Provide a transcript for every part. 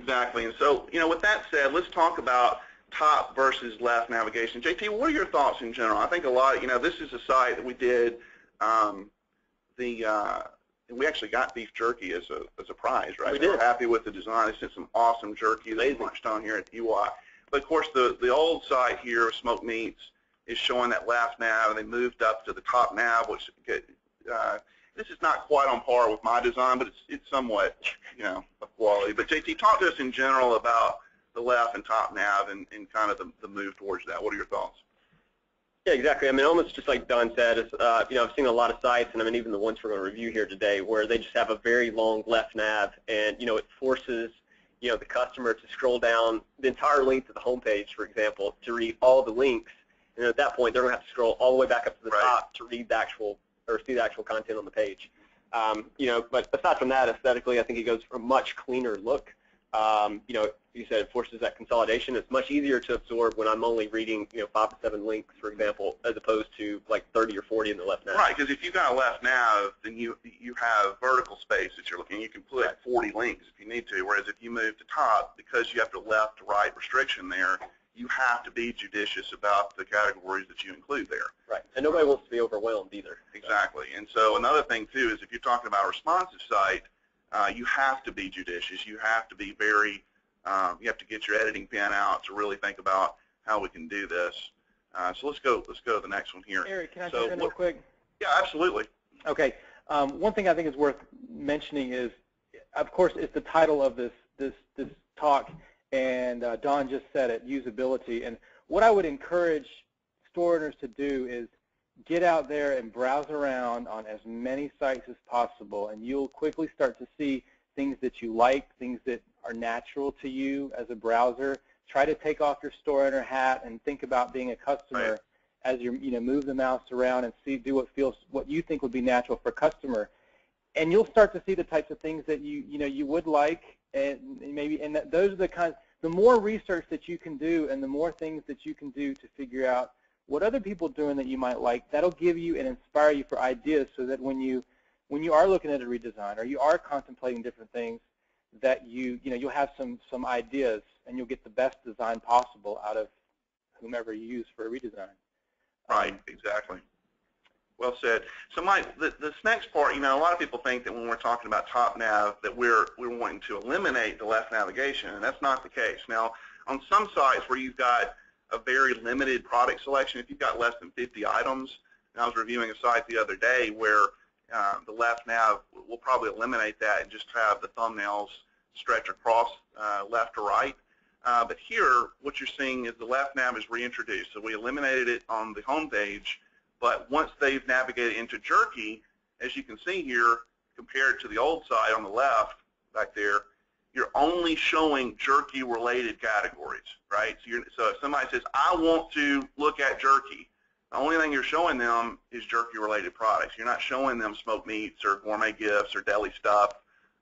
Exactly. And so, you know, with that said, let's talk about top versus left navigation. JT, what are your thoughts in general? I think a lot, you know, this is a site that we did, um, the, uh, we actually got beef jerky as a, as a prize, right? We They were did. happy with the design. They sent some awesome jerky Amazing. launched on here at EY. But of course, the, the old site here, Smoked Meats, is showing that left nav, and they moved up to the top nav, which uh, this is not quite on par with my design, but it's, it's somewhat, you know, of quality. But JT, talk to us in general about the left and top nav and, and kind of the, the move towards that. What are your thoughts? Yeah, exactly. I mean, almost just like Don said, is, uh, you know, I've seen a lot of sites, and I mean, even the ones we're going to review here today, where they just have a very long left nav, and you know, it forces, you know, the customer to scroll down the entire length of the homepage, for example, to read all the links, and at that point, they're going to have to scroll all the way back up to the Right. top to read the actual or see the actual content on the page. Um, you know, but aside from that, aesthetically, I think it goes for a much cleaner look. Um, you know, you said it forces that consolidation. It's much easier to absorb when I'm only reading, you know, five to seven links, for example, as opposed to like 30 or 40 in the left nav. Right, because if you've got a left nav, then you you have vertical space that you're looking. You can put Right. 40 links if you need to. Whereas if you move to top, because you have the left to right restriction there, you have to be judicious about the categories that you include there. Right. And nobody wants to be overwhelmed either. Exactly. And so another thing too is if you're talking about a responsive site, uh, you have to be judicious. You have to be very, um, you have to get your editing pen out to really think about how we can do this. Uh, so let's go. Let's go to the next one here. Eric, can I So jump in real quick? Yeah, absolutely. Okay. Um, one thing I think is worth mentioning is, of course, it's the title of this this this talk, and uh, Don just said it, usability. And what I would encourage store owners to do is get out there and browse around on as many sites as possible, and you'll quickly start to see things that you like, things that are natural to you as a browser. Try to take off your store owner hat and think about being a customer Right. as you you know move the mouse around and see do what feels what you think would be natural for a customer, and you'll start to see the types of things that you you know you would like and maybe and that, those are the kinds the more research that you can do and the more things that you can do to figure out what other people are doing that you might like that'll give you and inspire you for ideas so that when you when you are looking at a redesign or you are contemplating different things that you you know you'll have some some ideas and you'll get the best design possible out of whomever you use for a redesign. Right, Um, exactly. Well said. So Mike, th- this next part, you know, a lot of people think that when we're talking about top nav that we're we're wanting to eliminate the left navigation, and that's not the case. Now, on some sites where you've got a very limited product selection, if you've got less than 50 items, and I was reviewing a site the other day where uh, the left nav, we'll probably eliminate that and just have the thumbnails stretch across uh, left to right. Uh, but here, what you're seeing is the left nav is reintroduced. So we eliminated it on the home page, but once they've navigated into Jerky, as you can see here, compared to the old side on the left back there, you're only showing jerky-related categories, right? So, you're, so if somebody says, I want to look at jerky, the only thing you're showing them is jerky-related products. You're not showing them smoked meats or gourmet gifts or deli stuff.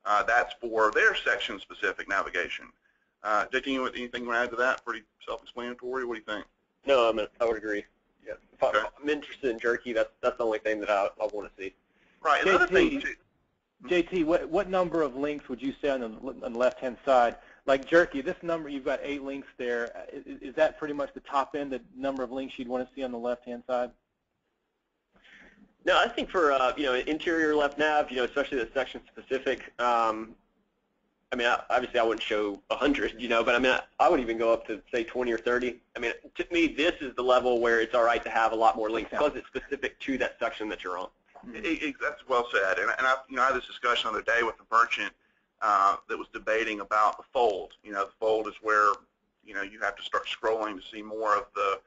Uh, that's for their section-specific navigation. Uh, you anything you want to add to that? Pretty self-explanatory. What do you think? No, I would agree. Yeah. If I, Okay. I'm interested in jerky. That's that's the only thing that I, I want to see. Right. Another thing, JT, too, JT, what what number of links would you say on the on the left hand side? Like jerky, this number you've got eight links there. Is, is that pretty much the top end, the number of links you'd want to see on the left hand side? No, I think for uh, you know interior left nav, you know, especially the section specific. Um, I mean, I, obviously I wouldn't show 100, you know, but I mean, I, I would even go up to say 20 or 30. I mean, to me, this is the level where it's all right to have a lot more links because it's specific to that section that you're on. It, it, that's well said. And, and I, you know, I had this discussion the other day with a merchant uh, that was debating about the fold. You know, the fold is where, you know, you have to start scrolling to see more of the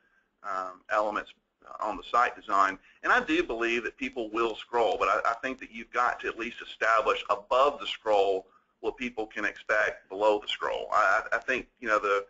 um, elements on the site design. And I do believe that people will scroll, but I, I think that you've got to at least establish above the scroll what people can expect below the scroll. I, I think, you know, the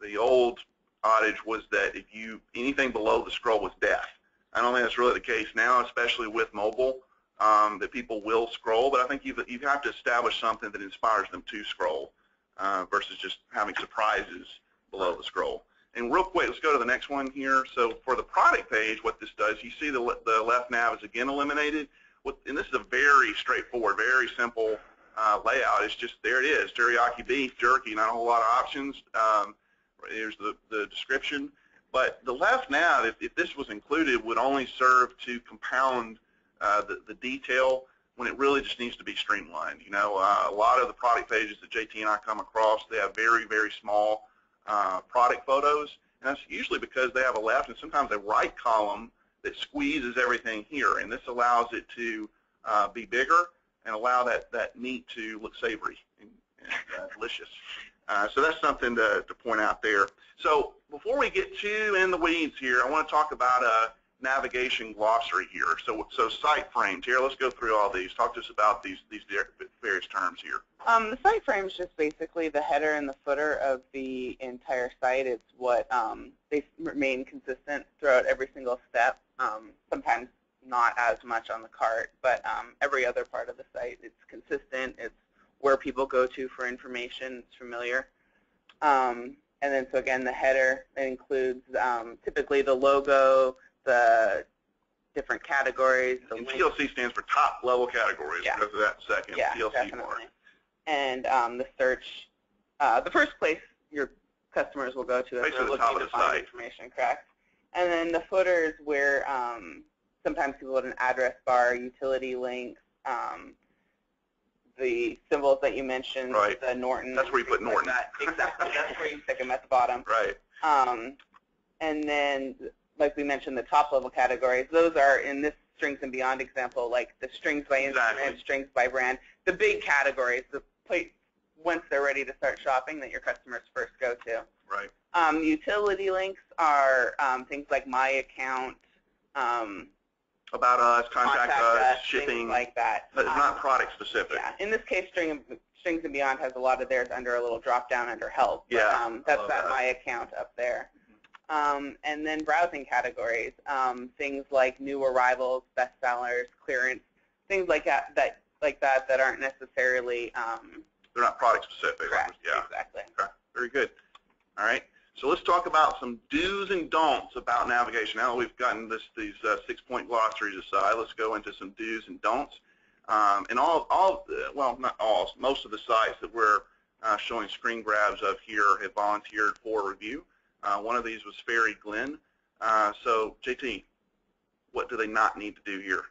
the old adage was that if you anything below the scroll was death. I don't think that's really the case now, especially with mobile, um, that people will scroll. But I think you've, you have to establish something that inspires them to scroll uh, versus just having surprises below the scroll. And real quick, let's go to the next one here. So for the product page, what this does, you see the, the left nav is again eliminated. What, and this is a very straightforward, very simple uh, layout. It's just there it is, teriyaki beef, jerky, not a whole lot of options. Um, here's the, the description. But the left nav, if, if this was included, would only serve to compound uh, the, the detail when it really just needs to be streamlined. You know, uh, a lot of the product pages that JT and I come across, they have very, very small uh, product photos, and that's usually because they have a left and sometimes a right column that squeezes everything here, and this allows it to uh, be bigger and allow that, that meat to look savory and, and uh, delicious. Uh, so that's something to, to point out there. So before we get too in the weeds here, I want to talk about a navigation glossary here. So, so site frames here. Let's go through all these. Talk to us about these these various terms here. Um, the site frame is just basically the header and the footer of the entire site. It's what um, they remain consistent throughout every single step. Um, sometimes not as much on the cart, but um, every other part of the site, it's consistent. It's where people go to for information. It's familiar. Um, and then so again, the header includes um, typically the logo, the different categories. The and. TLC stands for top level categories Yeah. because of that second Yeah, TLC definitely. And um, the search, uh, the first place your customers will go to if Basically they're the looking top to of the find site. information, correct? And then the footer is where um, sometimes people put an address bar, utility links, um, the symbols that you mentioned, Right. the Norton. That's where you put things like Norton. that. Exactly. That's where you stick them at the bottom. Right. Um, and then, like we mentioned, the top level categories, those are in this Strings and Beyond example, like the strings by instrument, Exactly. strings by brand, the big categories, the place once they're ready to start shopping that your customers first go to. Right. Um, utility links are um, things like My Account, um, About us, contact, us, shipping. things like that. but it's Um, not product specific. yeah. In this case, String Strings and Beyond has a lot of theirs under a little drop down under Help. but, Yeah, um, that's love that, that. My Account up there. Um, and then browsing categories, um, things like new arrivals, bestsellers, clearance, things like that, that like that that aren't necessarily um, They're not product specific. correct. Yeah. Exactly. Very good. All right. So let's talk about some do's and don'ts about navigation. Now that we've gotten this, these uh, six-point glossaries aside, let's go into some do's and don'ts. Um, and all, all, well, not all, most of the sites that we're uh, showing screen grabs of here have volunteered for review. Uh, one of these was Ferry Glen. Uh, so, JT, what do they not need to do here?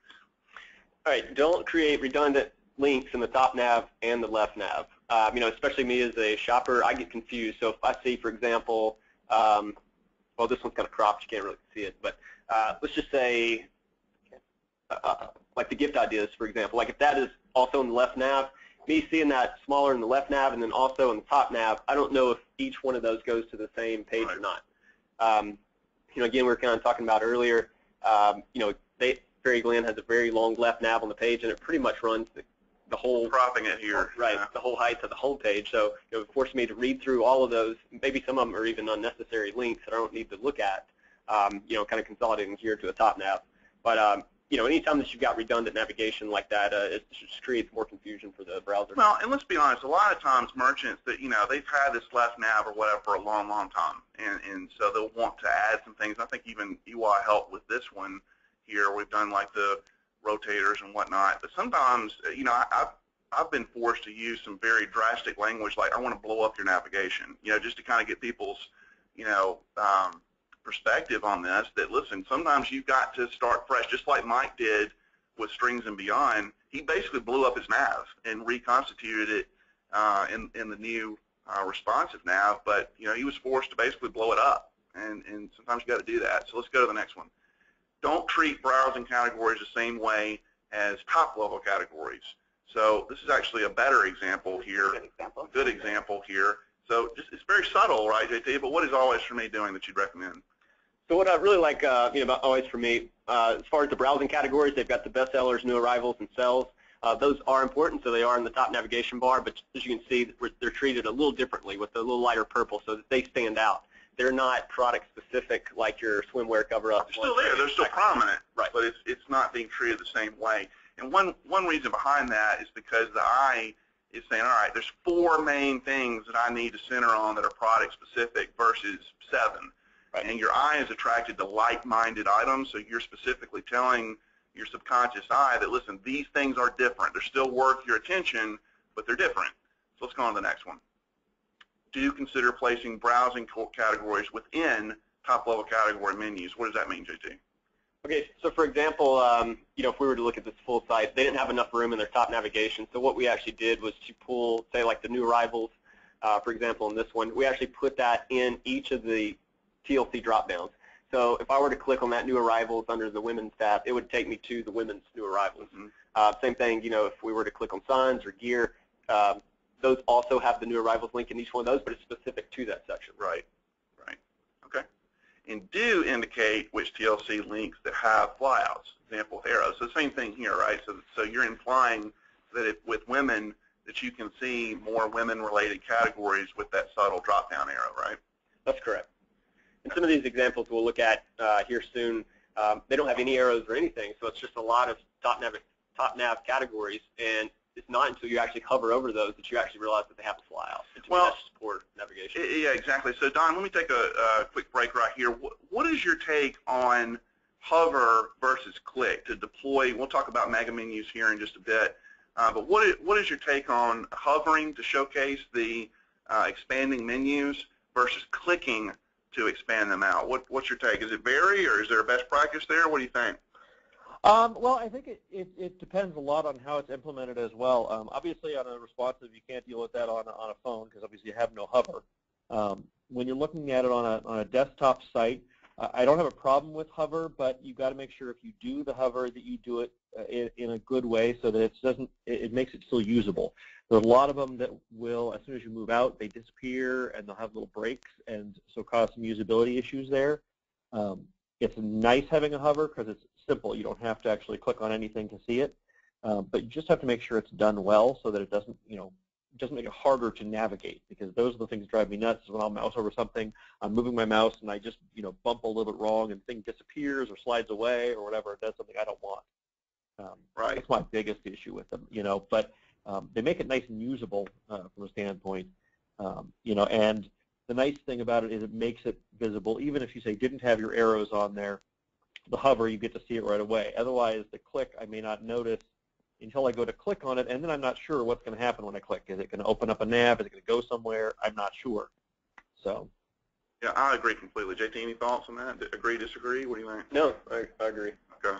All right, don't create redundant links in the top nav and the left nav. Um, you know, especially me as a shopper, I get confused. So if I see, for example, um, well, this one's kind of cropped, you can't really see it, but uh, let's just say, uh, like the gift ideas, for example. Like if that is also in the left nav, me seeing that smaller in the left nav and then also in the top nav, I don't know if each one of those goes to the same page or not. Um, you know, again, we were kind of talking about earlier, um, you know, they, Ferry Glen has a very long left nav on the page, and it pretty much runs the, the whole Cropping it here. right, Yeah. the whole height of the home page. So it forced me to read through all of those. Maybe some of them are even unnecessary links that I don't need to look at. Um, you know, kind of consolidating here to a top nav. But um, you know, anytime that you've got redundant navigation like that, uh, it just creates more confusion for the browser. Well, and let's be honest, a lot of times merchants that, you know, they've had this left nav or whatever for a long, long time. And, and so they'll want to add some things. I think even EY helped with this one here. We've done like the rotators and whatnot. But sometimes, uh, you know, I, I've, I've been forced to use some very drastic language like I want to blow up your navigation, you know, just to kind of get people's, you know, um, perspective on this that, listen, sometimes you've got to start fresh, just like Mike did with Strings and Beyond. He basically blew up his nav and reconstituted it uh, in, in the new uh, responsive nav, but, you know, he was forced to basically blow it up, and, and sometimes you got to do that. So let's go to the next one. Don't treat browsing categories the same way as top-level categories. So this is actually a better example here Good example. good example here. So just, it's very subtle, right, JT? But what is always for me doing that you'd recommend? So what I really like, uh, you know, about always for me, uh, as far as the browsing categories, they've got the bestsellers, new arrivals, and sales. Uh, those are important, so they are in the top navigation bar. But as you can see, they're treated a little differently with a little lighter purple, so that they stand out. They're not product specific like your swimwear cover-up. They're still there. They're still prominent, Right. but it's it's not being treated the same way. And one one reason behind that is because the eye is saying, all right, there's four main things that I need to center on that are product specific versus seven. Right. And your eye is attracted to like-minded items, so you're specifically telling your subconscious eye that, listen, these things are different. They're still worth your attention, but they're different. So let's go on to the next one. Do consider placing browsing categories within top-level category menus. What does that mean, JT? Okay, so for example, um, you know, if we were to look at this full site, they didn't have enough room in their top navigation. So what we actually did was to pull, say, like the new arrivals, uh, for example, in this one, we actually put that in each of the TLC drop-downs. So if I were to click on that new arrivals under the women's tab, it would take me to the women's new arrivals. Mhm. Uh, same thing, you know, if we were to click on signs or gear, um, those also have the new arrivals link in each one of those, but it's specific to that section. Right, right. Okay. And do indicate which TLC links that have flyouts, example arrows. So same thing here, right? So, so you're implying that if, with women that you can see more women-related categories with that subtle drop-down arrow, right? That's correct. And some of these examples we'll look at uh, here soon, um, they don't have any arrows or anything, so it's just a lot of top nav, top nav categories, and it's not until you actually hover over those that you actually realize that they have a flyout. Well- poor navigation. Yeah, exactly. So Don, let me take a, a quick break right here. What, what is your take on hover versus click to deploy? We'll talk about mega menus here in just a bit. Uh, but what is, what is your take on hovering to showcase the uh, expanding menus versus clicking to expand them out? What, what's your take? Is it vary or is there a best practice there? What do you think? Um, well, I think it, it, it depends a lot on how it's implemented as well. Um, obviously, on a responsive, you can't deal with that on on a phone because obviously you have no hover. Um, when you're looking at it on a, on a desktop site, I don't have a problem with hover, but you've got to make sure if you do the hover that you do it uh, in, in a good way so that it doesn't, it, it makes it still usable. There's a lot of them that will, as soon as you move out, they disappear and they'll have little breaks and so cause some usability issues there. Um, it's nice having a hover because it's simple. You don't have to actually click on anything to see it, um, but you just have to make sure it's done well so that it doesn't, you know, doesn't make it harder to navigate because those are the things that drive me nuts. Is when I'll mouse over something, I'm moving my mouse and I just, you know, bump a little bit wrong and the thing disappears or slides away or whatever. It does something I don't want. Um, Right. That's my biggest issue with them, you know. But um, they make it nice and usable uh, from a standpoint, um, you know. And the nice thing about it is it makes it visible. Even if you say didn't have your arrows on there, the hover you get to see it right away. Otherwise, the click I may not notice until I go to click on it, and then I'm not sure what's going to happen when I click. Is it going to open up a nav? Is it going to go somewhere? I'm not sure. So. Yeah, I agree completely. JT, any thoughts on that? Agree, disagree? What do you think? No, I, I agree. Okay.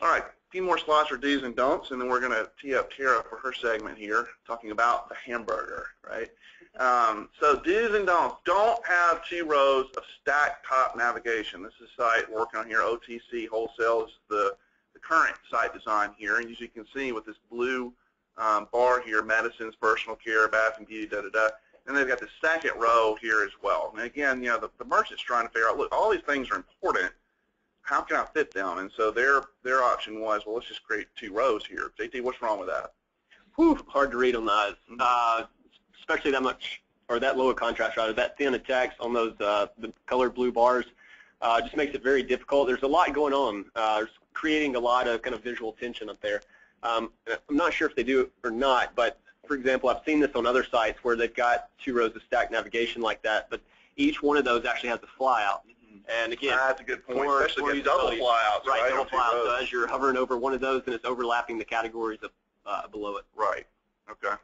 All right, a few more slides for do's and don'ts, and then we're going to tee up Tara for her segment here, talking about the hamburger, right? Um, so do's and don'ts. Don't have two rows of stacked top navigation. This is a site working on here, OTC Wholesale is the, the current site design here, and as you can see with this blue um, bar here, medicines, personal care, bath and beauty, da-da-da, and they've got the second row here as well. And again, you know, the, the merchant's trying to figure out, look, all these things are important, how can I fit them? And so their their option was, well, let's just create two rows here. JT, what's wrong with that? Whew, hard to read on the eyes, uh, especially that much, or that low a contrast rather, that thin a text on those uh, the colored blue bars. Uh, just makes it very difficult. There's a lot going on. Uh, it's creating a lot of kind of visual tension up there. Um, I'm not sure if they do it or not, but for example, I've seen this on other sites where they've got two rows of stacked navigation like that, but each one of those actually has a flyout. And again, That's a good point, for- especially for double flyouts, right? right, double on two flyout. So as you're hovering over one of those, then it's overlapping the categories of, uh, below it. Right. Okay.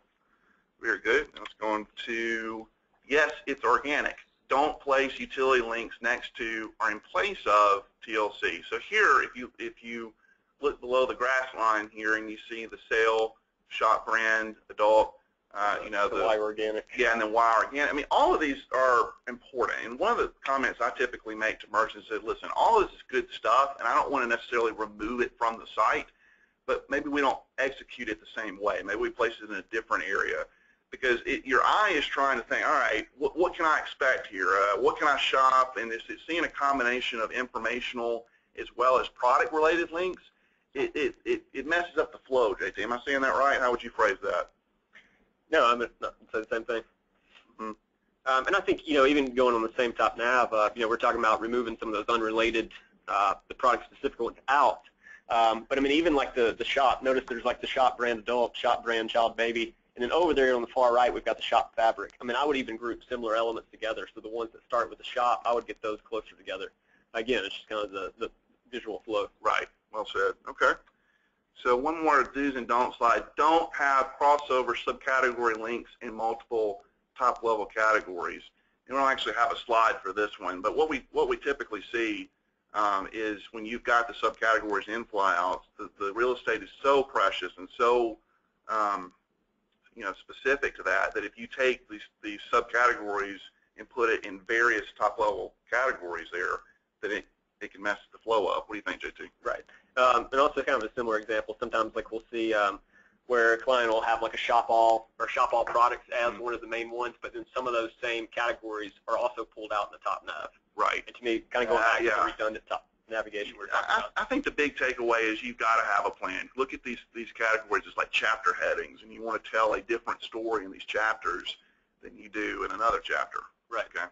Very good. Let's go on to, yes, it's organic. Don't place utility links next to or in place of TLC. So here, if you if you look below the grass line here and you see the sale, shop brand, adult, uh, you know, the the Y organic. yeah, and then why again? I mean, all of these are important. And one of the comments I typically make to merchants is, listen, all this is good stuff, and I don't want to necessarily remove it from the site, but maybe we don't execute it the same way. Maybe we place it in a different area. Because it, your eye is trying to think, all right, what, what can I expect here? Uh, what can I shop? And it's, it's seeing a combination of informational as well as product-related links. It, it, it, it messes up the flow, JT. Am I saying that right? How would you phrase that? No, I'm not say the same thing. Mhm. Um, and I think you know, even going on the same top nav, uh, you know, we're talking about removing some of those unrelated, uh, the product specific ones out. Um, but I mean, even like the the shop. Notice there's like the shop brand adult, shop brand child baby, and then over there on the far right, we've got the shop fabric. I mean, I would even group similar elements together. So the ones that start with the shop, I would get those closer together. Again, it's just kind of the the visual flow. Right. Well said. Okay. So one more do's and don'ts slide. Don't have crossover subcategory links in multiple top-level categories. And we don't actually have a slide for this one, but what we what we typically see um, is when you've got the subcategories in flyouts, the, the real estate is so precious and so um, you know specific to that that if you take these these subcategories and put it in various top-level categories there, that it it can mess the flow up. What do you think, JT? Right. Um, and also kind of a similar example, sometimes like we'll see um, where a client will have like a shop all or shop all products as Mhm. one of the main ones, but then some of those same categories are also pulled out in the top nav. Right. And to me, kind of going Uh, back yeah. to the redundant top navigation we we're talking I, about. I think the big takeaway is you've got to have a plan. Look at these these categories as like chapter headings, and you want to tell a different story in these chapters than you do in another chapter. Right. Okay.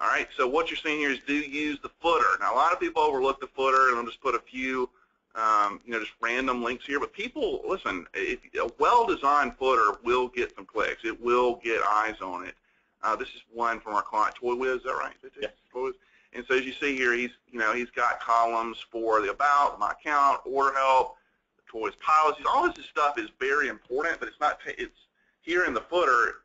All right. So what you're seeing here is do use the footer. Now a lot of people overlook the footer, and they'll just put a few, um, you know, just random links here. But people, listen, if a well-designed footer will get some clicks. It will get eyes on it. Uh, this is one from our client, Toy Wiz. Is that right? Yes. Toy Wiz. And so as you see here, he's you know he's got columns for the about, my account, order help, toys policies. All this stuff is very important, but it's not. It's here in the footer.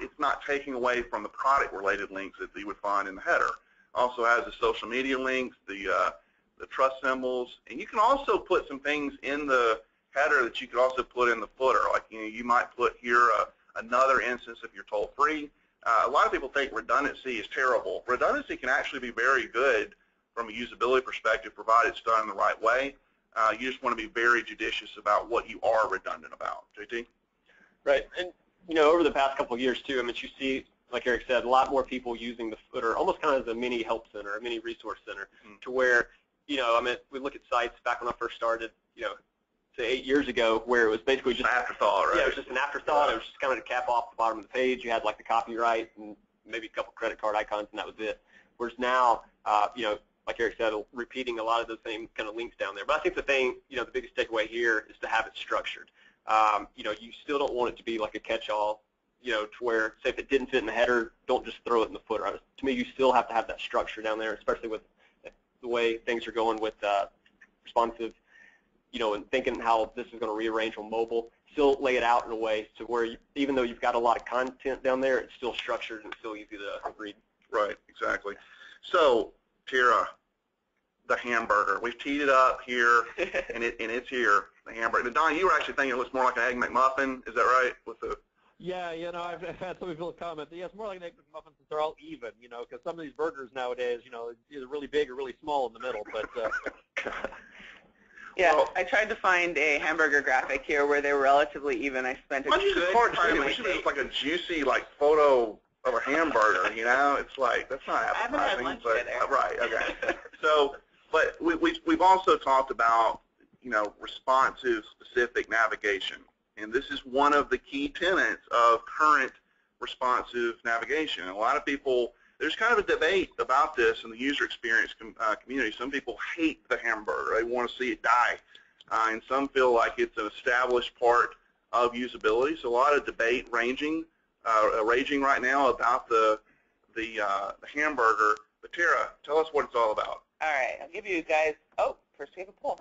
It's not taking away from the product-related links that you would find in the header. Also has the social media links, the uh, the trust symbols, and you can also put some things in the header that you could also put in the footer. Like you know, you might put here uh, another instance if you're toll free. Uh, a lot of people think redundancy is terrible. Redundancy can actually be very good from a usability perspective, provided it's done in the right way. Uh, you just want to be very judicious about what you are redundant about. JT? Right. And, you know, over the past couple of years, too, I mean, you see, like Eric said, a lot more people using the footer almost kind of as a mini help center, a mini resource center, Mhm. to where, you know, I mean, we look at sites back when I first started, you know, say eight years ago, where it was basically Just an afterthought, right? Yeah, it was just an afterthought. It was just kind of to cap off the bottom of the page. You had like the copyright and maybe a couple credit card icons, and that was it. Whereas now, uh, you know, like Eric said, repeating a lot of those same kind of links down there. But I think the thing, you know, the biggest takeaway here is to have it structured. Um, you know, you still don't want it to be like a catch-all, you know, to where, say, if it didn't fit in the header, don't just throw it in the footer. To me, you still have to have that structure down there, especially with the way things are going with uh, responsive you know, and thinking how this is going to rearrange on mobile, still lay it out in a way to where you, even though you've got a lot of content down there, it's still structured and still easy to read. Right, exactly. So, Tara, the hamburger. We've teed it up here, and it and it's here, the hamburger. Now, Don, you were actually thinking it looks more like an egg McMuffin. Is that right? With the Yeah, you know, I've, I've had some people comment yeah, it's more like an egg McMuffin since they're all even, you know, because some of these burgers nowadays, you know, it's either really big or really small in the middle. But uh, Yeah, I tried to find a hamburger graphic here where they were relatively even. I spent a why don't you use good part of my We should have day. just like a juicy like photo of a hamburger. You know, it's like that's not I had lunch but uh, right, okay. So, but we, we, we've also talked about, you know, responsive specific navigation. And this is one of the key tenets of current responsive navigation. And a lot of people, there's kind of a debate about this in the user experience com, uh, community. Some people hate the hamburger. They want to see it die. Uh, and some feel like it's an established part of usability. So a lot of debate ranging, uh, raging right now about the, the, uh, the hamburger. But Tara, tell us what it's all about. All right, I'll give you guys. Oh, first we have a poll.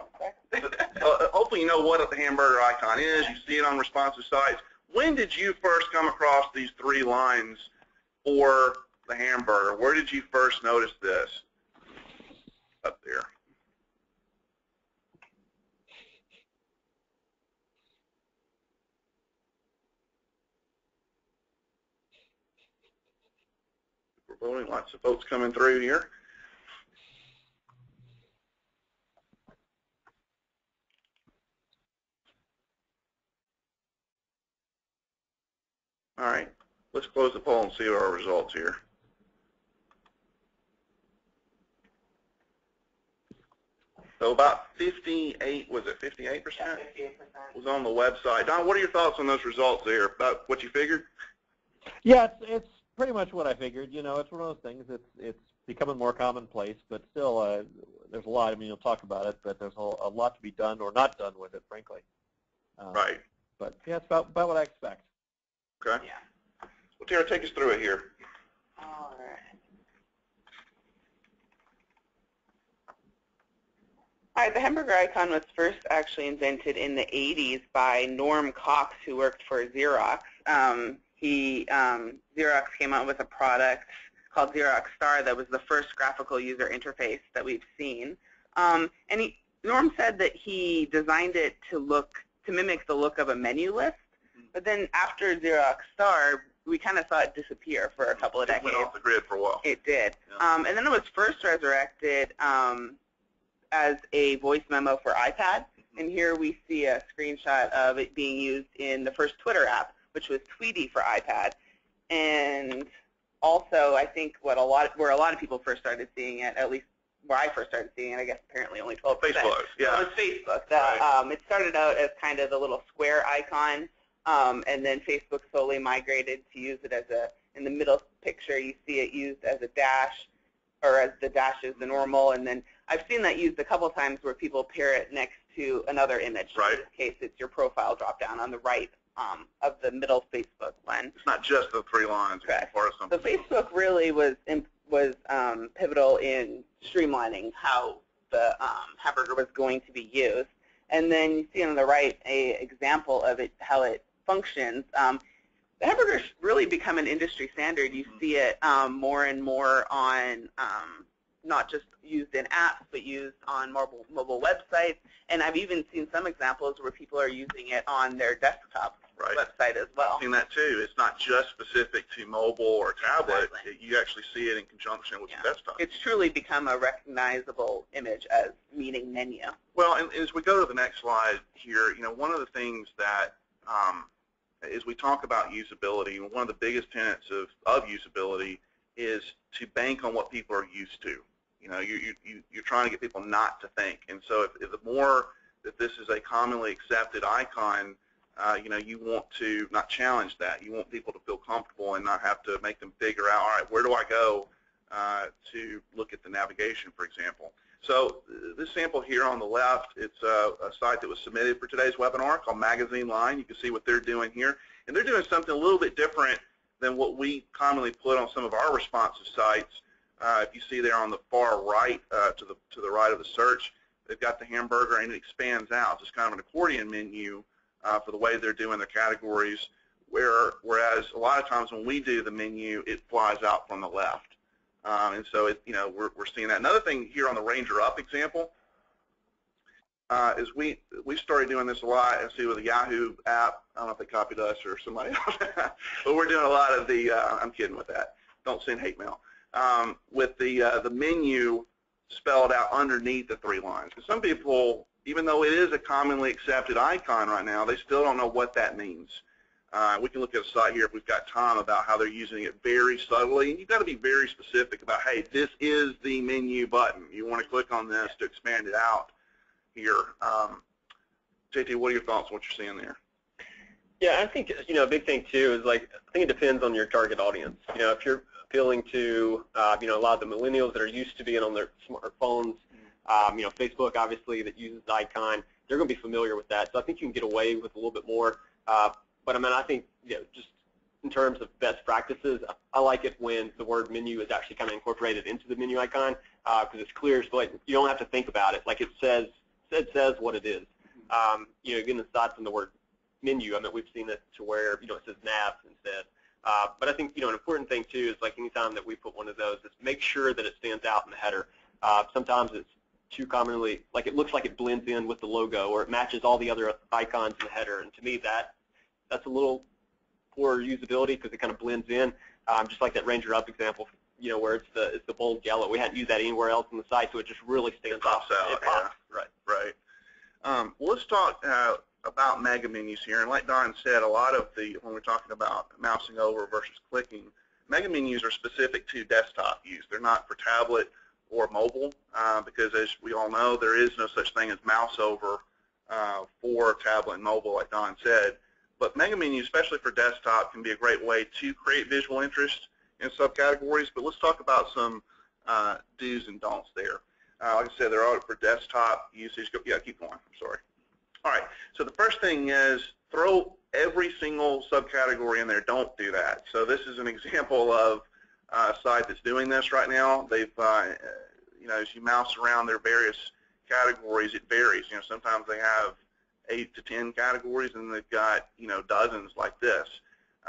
Uh, hopefully you know what the hamburger icon is. You see it on responsive sites. When did you first come across these three lines for the hamburger? Where did you first notice this? Up there. We're voting. Lots of votes coming through here. All right, let's close the poll and see our results here. So about 58, was it 58%? Was on the website. Don, what are your thoughts on those results there? About what you figured? yeah, it's it's pretty much what I figured. You know, it's one of those things. It's it's becoming more commonplace, but still, uh, there's a lot. I mean, you'll talk about it, but there's a, a lot to be done or not done with it, frankly. Um, Right. But yeah, it's about about what I expect. Okay. Yeah. Well, Tara, take us through it here. All right. Right, the hamburger icon was first actually invented in the 80s by Norm Cox, who worked for Xerox. Um, he um, Xerox came out with a product called Xerox Star that was the first graphical user interface that we've seen. Um, and he, Norm said that he designed it to look to mimic the look of a menu list. But then after Xerox Star, we kind of saw it disappear for a couple of It decades. went off the grid for a while. It did. Yeah. Um, and then it was first resurrected um, as a voice memo for iPad. And here we see a screenshot of it being used in the first Twitter app, which was Tweetie for iPad. And also, I think what a lot where a lot of people first started seeing it, at least where I first started seeing it, I guess apparently only 12 Facebook, yeah. it was Facebook. The, Right. um, it started out as kind of the little square icon, um, and then Facebook slowly migrated to use it as a, in the middle picture, you see it used as a dash, or as the dash is the normal, and then I've seen that used a couple times where people pair it next to another image. Right. In this case, it's your profile drop-down on the right um, of the middle Facebook one. It's not just the three lines. Correct. So. Facebook really was in, was um, pivotal in streamlining how the um, hamburger was going to be used. And then you see on the right a example of it, how it functions. Um, the hamburger's really become an industry standard. You see it um, more and more on um, not just used in apps, but used on mobile, mobile websites. And I've even seen some examples where people are using it on their desktop Right. website as well. I've seen that too. It's not just specific to mobile or tablet. Exactly. You actually see it in conjunction with Yeah. the desktop. It's truly become a recognizable image as meaning menu. Well, and as we go to the next slide here, you know, one of the things that um, as we talk about usability, one of the biggest tenets of, of usability is to bank on what people are used to. You know, you, you, you- you're trying to get people not to think. And so if, if the more that this is a commonly accepted icon, uh, you know, you want to not challenge that. You want people to feel comfortable and not have to make them figure out, all right, where do I go uh, to look at the navigation, for example. So uh, this sample here on the left, it's a, a site that was submitted for today's webinar called Magazine Line. You can see what they're doing here. And they're doing something a little bit different than what we commonly put on some of our responsive sites. Uh, if you see there on the far right, uh, to the to the right of the search, they've got the hamburger and it expands out. It's kind of an accordion menu uh, for the way they're doing their categories. Where whereas a lot of times when we do the menu, it flies out from the left. Um, and so, it, you know, we're, we're seeing that. Another thing here on the Ranger Up example uh, is we we started doing this a lot. I see with the Yahoo app. I don't know if they copied us or somebody else, but we're doing a lot of the. Uh, I'm kidding with that. Don't send hate mail. Um, with the uh, the menu spelled out underneath the three lines. some people, even though it is a commonly accepted icon right now, they still don't know what that means. Uh, we can look at a site here if we've got time about how they're using it very subtly. And you've got to be very specific about, hey, this is the menu button. You want to click on this to expand it out here. Um, JT, what are your thoughts on what you're seeing there? Yeah, I think you know a big thing too is like I think it depends on your target audience. You know, if you're appealing to uh, you know a lot of the millennials that are used to being on their smartphones, um, you know, Facebook obviously that uses the icon, they're going to be familiar with that. So I think you can get away with a little bit more. Uh, but I mean, I think you know just in terms of best practices, I like it when the word menu is actually kind of incorporated into the menu icon because it's clear. So like you don't have to think about it. Like it says, it says what it is. Um, you know, again, aside from the word menu, I mean, we've seen it to where, you know, it says nav instead. Uh, but I think, you know, an important thing, too, is like anytime that we put one of those, is make sure that it stands out in the header. Uh, sometimes it's too commonly, like it looks like it blends in with the logo or it matches all the other icons in the header. And to me, that that's a little poor usability because it kind of blends in, um, just like that Ranger Up example, you know, where it's the it's the bold yellow. We hadn't used that anywhere else on the site, so it just really stands pops out, It pops, right. Right. Um, well, let's talk uh, about mega menus here. And like Don said, a lot of the, when we're talking about mousing over versus clicking, mega menus are specific to desktop use. They're not for tablet or mobile uh, because as we all know, there is no such thing as mouse over uh, for tablet and mobile, like Don said. But mega menus, especially for desktop, can be a great way to create visual interest in subcategories. But let's talk about some uh, do's and don'ts there. Uh, like I said, they're all for desktop usage. Go, yeah, keep going. I'm sorry. All right. So the first thing is throw every single subcategory in there. Don't do that. So this is an example of uh, a site that's doing this right now. They've, uh, you know, as you mouse around their various categories, it varies. You know, sometimes they have eight to ten categories, and they've got you know dozens like this.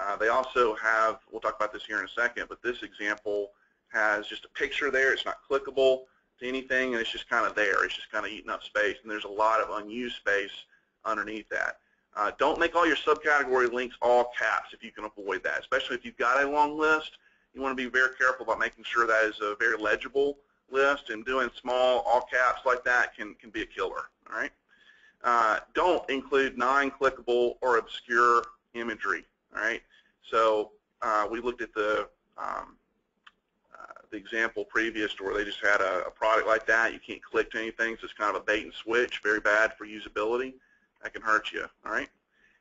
Uh, they also have, we'll talk about this here in a second, but this example has just a picture there. It's not clickable to anything, and it's just kind of there. It's just kind of eating up space, and there's a lot of unused space underneath that. Uh, don't make all your subcategory links all caps if you can avoid that, especially if you've got a long list. You want to be very careful about making sure that is a very legible list, and doing small all caps like that can, can be a killer. All right. Uh, don't include non-clickable or obscure imagery. All right. So uh, we looked at the um, uh, the example previous to where they just had a, a, product like that. You can't click to anything, so it's kind of a bait and switch. Very bad for usability. That can hurt you. All right.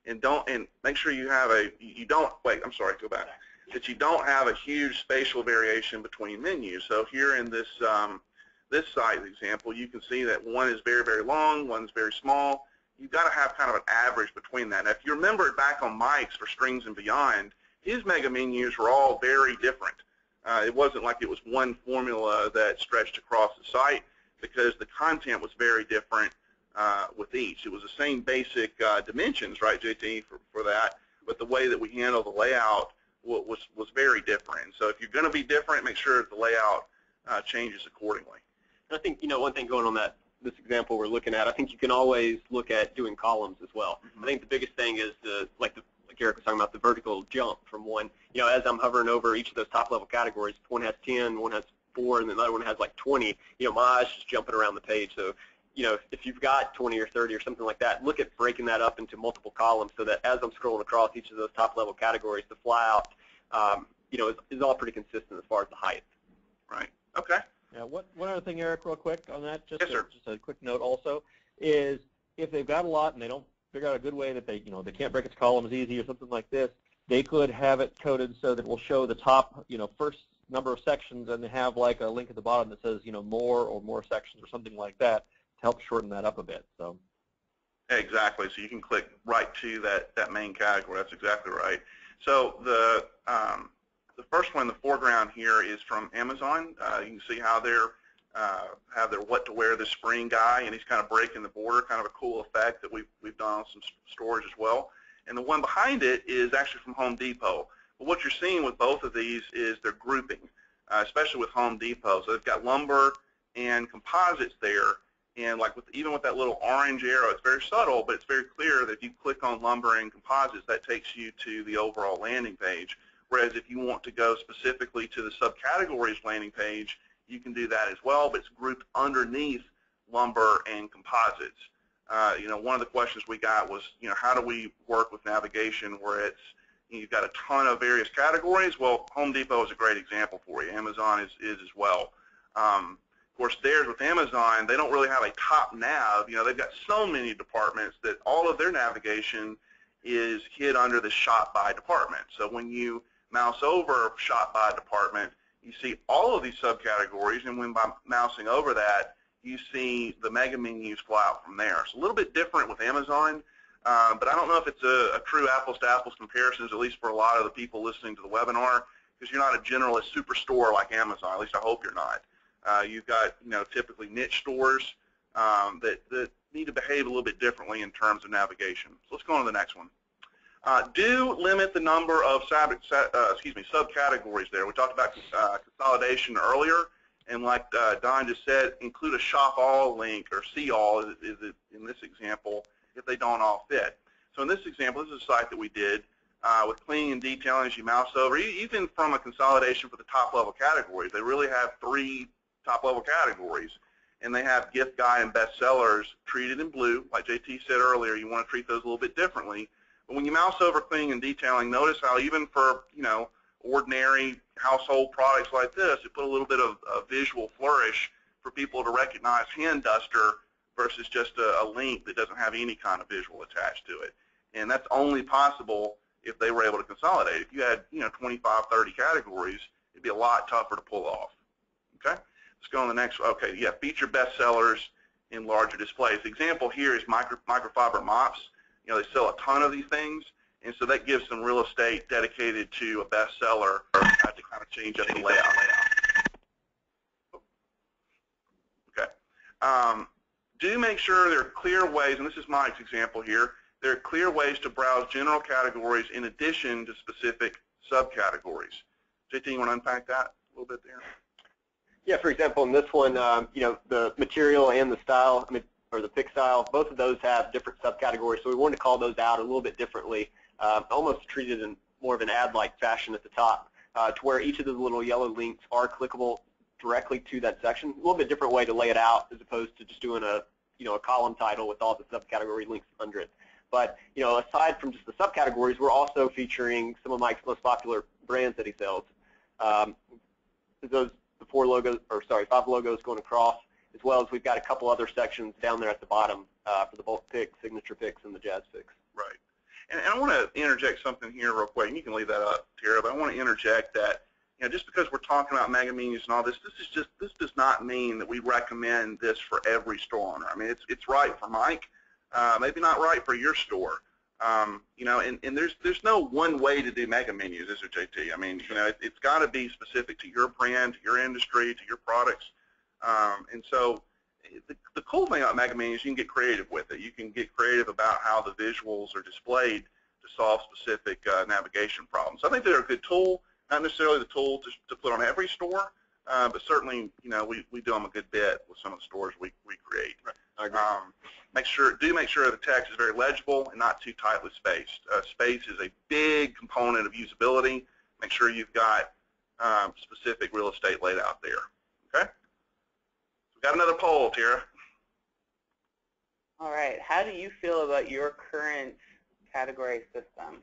And don't and make sure you have a you don't wait. I'm sorry. Go back. That you don't have a huge spatial variation between menus. So here in this um, this site example, you can see that one is very very long, one's very small you've got to have kind of an average between that. Now, if you remember back on Mike's for Strings and Beyond, his mega menus were all very different. Uh, it wasn't like it was one formula that stretched across the site because the content was very different uh, with each. It was the same basic uh, dimensions, right, JT, for, for that, but the way that we handle the layout was, was very different. So if you're going to be different, make sure that the layout uh, changes accordingly. I think, you know, one thing going on that this example we're looking at, I think you can always look at doing columns as well. Mm -hmm. I think the biggest thing is the like the like Eric was talking about the vertical jump from one. You know, as I'm hovering over each of those top level categories, one has 10, one has four, and the other one has like 20. You know, my eyes just jumping around the page. So, you know, if you've got 20 or 30 or something like that, look at breaking that up into multiple columns so that as I'm scrolling across each of those top level categories, the flyout, um, you know, is, is all pretty consistent as far as the height. Right. Okay. Yeah, what, one other thing, Eric, real quick on that, just, yes, a, just a quick note also, is if they've got a lot and they don't figure out a good way that they, you know, they can't break it its columns easy or something like this, they could have it coded so that it will show the top, you know, first number of sections and they have like a link at the bottom that says, you know, more or more sections or something like that help shorten that up a bit. So. Exactly. So you can click right to that, that main category. That's exactly right. So the um, the first one in the foreground here is from Amazon. Uh, you can see how they're uh, have their what to wear this spring guy, and he's kind of breaking the border, kind of a cool effect that we've, we've done on some stores as well. And the one behind it is actually from Home Depot. But what you're seeing with both of these is they're grouping, uh, especially with Home Depot. So they've got lumber and composites there, and like with even with that little orange arrow, it's very subtle, but it's very clear that if you click on lumber and composites, that takes you to the overall landing page. Whereas if you want to go specifically to the subcategories landing page, you can do that as well, but it's grouped underneath lumber and composites. Uh, you know, one of the questions we got was, you know, how do we work with navigation where it's you've got a ton of various categories? Well, Home Depot is a great example for you. Amazon is, is as well. Um, of course, theirs with Amazon, they don't really have a top nav. You know, they've got so many departments that all of their navigation is hid under the shop by department. So when you mouse over shop by department, you see all of these subcategories, and when by mousing over that, you see the mega menus fly out from there. It's a little bit different with Amazon, uh, but I don't know if it's a, a true apples-to-apples comparison, at least for a lot of the people listening to the webinar, because you're not a generalist superstore like Amazon. At least I hope you're not. Uh, you've got, you know, typically niche stores um, that, that need to behave a little bit differently in terms of navigation. So let's go on to the next one. Uh, do limit the number of sub, uh, excuse me subcategories there. We talked about uh, consolidation earlier, and like uh, Don just said, include a shop all link or see all is, in this example if they don't all fit. So in this example, this is a site that we did uh, with cleaning and detailing as you mouse over, even from a consolidation for the top level categories. They really have three top level categories and they have gift guide and bestsellers treated in blue. Like JT said earlier, you want to treat those a little bit differently. But when you mouse over cleaning and detailing, notice how even for, you know, ordinary household products like this, it put a little bit of a visual flourish for people to recognize hand duster versus just a, a link that doesn't have any kind of visual attached to it. And that's only possible if they were able to consolidate. If you had, you know, 25, 30 categories, it'd be a lot tougher to pull off. Okay? Let's go on the next. Okay, yeah, feature bestsellers in larger displays. The example here is micro, microfiber mops. You know, they sell a ton of these things, and so that gives some real estate dedicated to a bestseller uh, to kind of change up the layout. Okay. Um, do make sure there are clear ways, and this is Mike's example here, there are clear ways to browse general categories in addition to specific subcategories. JT, you want to unpack that a little bit there? Yeah, for example, in this one, um, you know, the material and the style, I mean, or the pick style, both of those have different subcategories, so we wanted to call those out a little bit differently, um, almost treated in more of an ad-like fashion at the top, uh, to where each of those little yellow links are clickable directly to that section. A little bit different way to lay it out as opposed to just doing a, you know, a column title with all the subcategory links under it. But, you know, aside from just the subcategories, we're also featuring some of Mike's most popular brands that he sells. Um, those the four logos, or sorry, five logos going across, as well as we've got a couple other sections down there at the bottom uh, for the bulk picks, signature picks, and the jazz picks. Right. And, and I want to interject something here real quick. and You can leave that up, Tara, but I want to interject that you know, just because we're talking about mega menus and all this, this is just this does not mean that we recommend this for every store owner. I mean, it's it's right for Mike, uh, maybe not right for your store. Um, you know, and, and there's there's no one way to do mega menus, is there, JT? I mean, you know, it, it's got to be specific to your brand, to your industry, to your products. Um, and so the, the cool thing about mega menus, you can get creative with it. You can get creative about how the visuals are displayed to solve specific uh, navigation problems. I think they're a good tool, not necessarily the tool to, to put on every store, uh, but certainly, you know, we, we do them a good bit with some of the stores we, we create. Um, make sure, do make sure the text is very legible and not too tightly spaced. Uh, space is a big component of usability. Make sure you've got um, specific real estate laid out there. Okay? We've got another poll, Tara. All right. How do you feel about your current category system?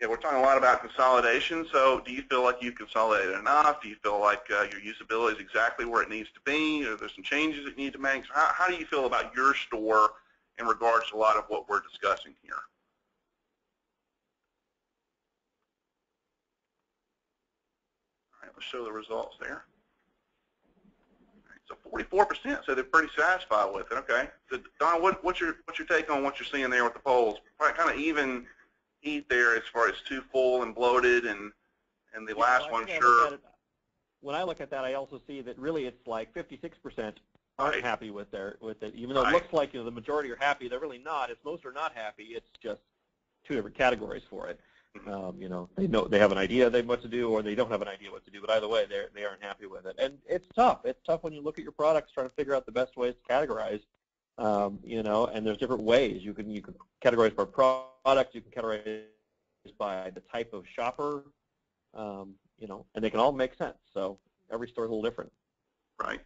Yeah, we're talking a lot about consolidation. So do you feel like you've consolidated enough? Do you feel like uh, your usability is exactly where it needs to be? Or there's some changes that you need to make? So how, how do you feel about your store in regards to a lot of what we're discussing here? All right, let's show the results there. So 44% said they're pretty satisfied with it. Okay. So Don, what, what's your what's your take on what you're seeing there with the polls? Kind of even eat there as far as too full and bloated and and the Yeah, last well, one think I look sure it- When I look at that, I also see that really it's like 56% aren't Right. happy with their with it. Even though Right. it looks like you know the majority are happy, they're really not. It's most are not happy. It's just two different categories for it. Mhm. Um, you know, they know they have an idea they what to do, or they don't have an idea what to do. But either way, they they aren't happy with it, and it's tough. It's tough when you look at your products, trying to figure out the best ways to categorize. Um, you know, and there's different ways you can you can categorize by product, you can categorize by the type of shopper, um, you know, and they can all make sense. So every store is a little different. right.